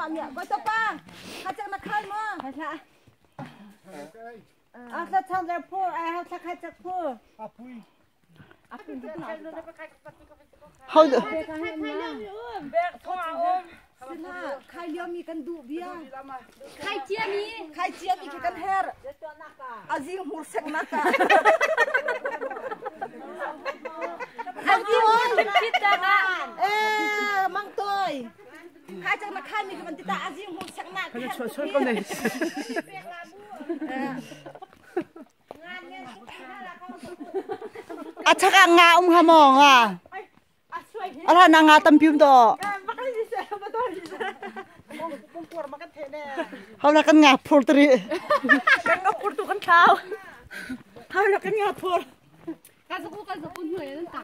มาเนี่ยก็จะป้าข้าจะมาเข้ามังใช่ไหมเขาจะทำแเรพูเอาจะใครจะพูอาพุยอาพุยจะไปไหนเขาจะใครเลี้ยงอยู่เบกทองอุ้มสินะใครเลี้ยงมีกันดุเบี้ยใครเจียมีใครเจียมีกันเฮร์อาจิ้งหูเสกนักอาจิ้งหูเสกนัก hai chắc là khai mình vẫn ta আজি hô sắc nạ cái chỗ chỗ con này à chắc ăn ngà ông hàm mỏng à à là nàng ngà tâm pium đó hôm nay con ngà phur tri con ngà phur tu con thao thao là con ngà phur cái gì cũng cái gì cũng người ta